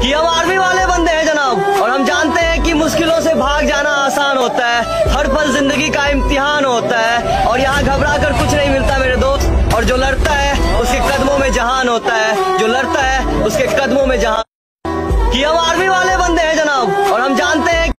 कि हम आर्मी वाले बंदे हैं जनाब। और हम जानते हैं कि मुश्किलों से भाग जाना आसान होता है। हर पल ज़िंदगी का इम्तिहान होता है। और यहाँ घबरा कर कुछ नहीं मिलता मेरे दोस्त। और जो लड़ता है उसके कदमों में जहान होता है। जो लड़ता है उसके कदमों में जहान। कि हम आर्मी वाले बंदे हैं जनाब। और हम जानते हैं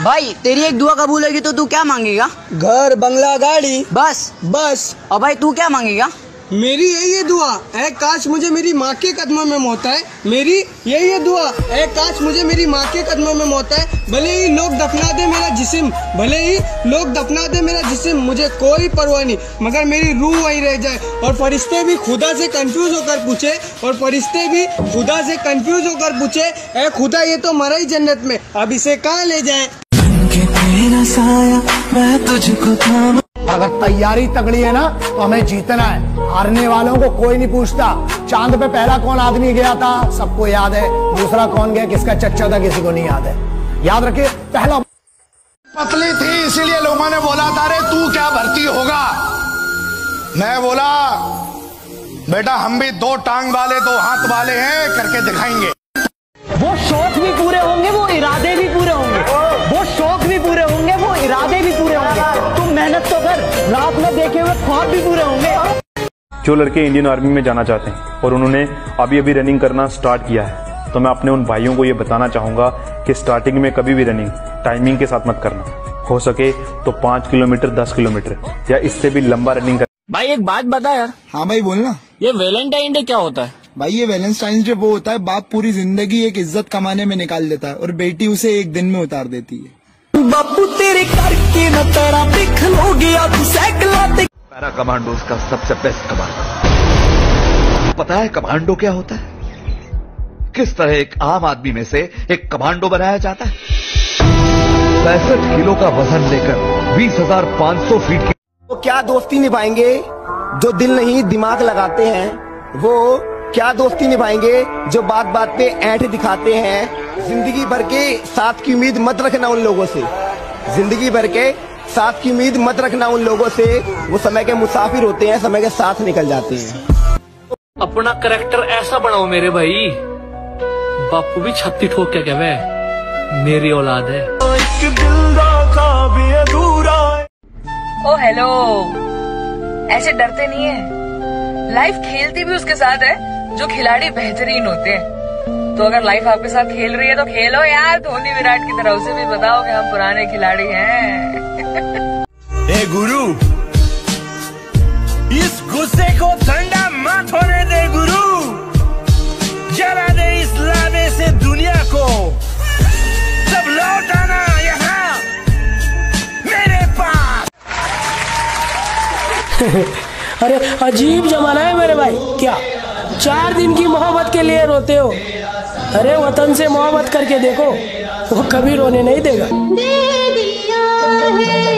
भाई तेरी एक दुआ कबूल होगी तो तू क्या मांगेगा? घर बंगला गाड़ी। बस। बस। और भाई तू क्या मांगेगा? मेरी यही है दुआ, ऐ काश मुझे मेरी माँ के कदमों में मौत है मेरी यही है दुआ, ऐ काश मुझे मेरी माँ के कदमों में मौत है भले ही लोग दफना दे मेरा जिस्म, भले ही लोग दफना दे मेरा जिस्म, मुझे कोई परवाह नहीं। मगर मेरी रूह वहीं रह जाए और फरिश्ते भी खुदा से कंफ्यूज होकर पूछे, और फरिश्ते भी खुदा से कंफ्यूज होकर पूछे, ऐ खुदा, ये तो मरा ही जन्नत में, अब इसे कहाँ ले जाए? अगर तैयारी तगड़ी है ना तो हमें जीतना है। हारने वालों को कोई नहीं पूछता। चाँद पे पहला कौन आदमी गया था सबको याद है। दूसरा कौन गया किसका चच्चा था किसी को नहीं याद है। याद रखिए पहला पतली थी इसीलिए लोगों ने बोला था रे तू क्या भर्ती होगा? मैं बोला बेटा हम भी दो टांग वाले दो हाथ वाले हैं करके दिखाएँगे। वो शौक भी रात में देखे हुए ख्वाब भी पूरे होंगे। जो लड़के इंडियन आर्मी में जाना चाहते हैं और उन्होंने अभी अभी रनिंग करना स्टार्ट किया है तो मैं अपने उन भाइयों को ये बताना चाहूँगा कि स्टार्टिंग में कभी भी रनिंग टाइमिंग के साथ मत करना। हो सके तो पाँच किलोमीटर दस किलोमीटर या इससे भी लंबा रनिंग कर भाई एक बात बता यार। हाँ भाई बोलना ये वैलेंटाइन डे क्या होता है? भाई ये वैलेंटाइन डे वो होता है बाप पूरी ज़िंदगी एक इज़्ज़त कमाने में निकाल देता है और बेटी उसे एक दिन में उतार देती है। बापू तेरे करके न तेरा दिख लो गया तू साइकिल पैरा कमांडोज का सबसे बेस्ट कमांडो पता है कमांडो क्या होता है? किस तरह एक आम आदमी में से एक कमांडो बनाया जाता है? पैंसठ किलो का वज़न लेकर बीस हज़ार पाँच सौ फीट की वो क्या दोस्ती निभाएँगे जो दिल नहीं दिमाग लगाते हैं? वो क्या दोस्ती निभाएँगे जो बात बात पे ऐठ दिखाते हैं? ज़िंदगी भर के साथ की उम्मीद मत रखना उन लोगों से। ज़िंदगी भर के साथ की उम्मीद मत रखना उन लोगों से। वो समय के मुसाफिर होते हैं समय के साथ निकल जाते हैं। अपना करेक्टर ऐसा बनाओ मेरे भाई। बापू भी छत्ती ठोक के कहवे मेरी औलाद है। ओ हेलो ऐसे डरते नहीं है। लाइफ खेलती भी उसके साथ है जो खिलाड़ी बेहतरीन होते हैं। तो अगर लाइफ आपके साथ खेल रही है तो खेलो यार धोनी विराट की तरह उसे भी बताओ कि हम पुराने खिलाड़ी हैं। ए गुरु इस गुस्से को ठंडा मत होने दे गुरु। जला दे इस लाने से दुनिया को। सब लौट आना यहाँ मेरे पास। अरे अजीब जमाना है मेरे भाई। क्या? चार दिन की मोहब्बत के लिए रोते हो? अरे वतन से मोहब्बत करके देखो वो कभी रोने नहीं देगा। दे दिया है।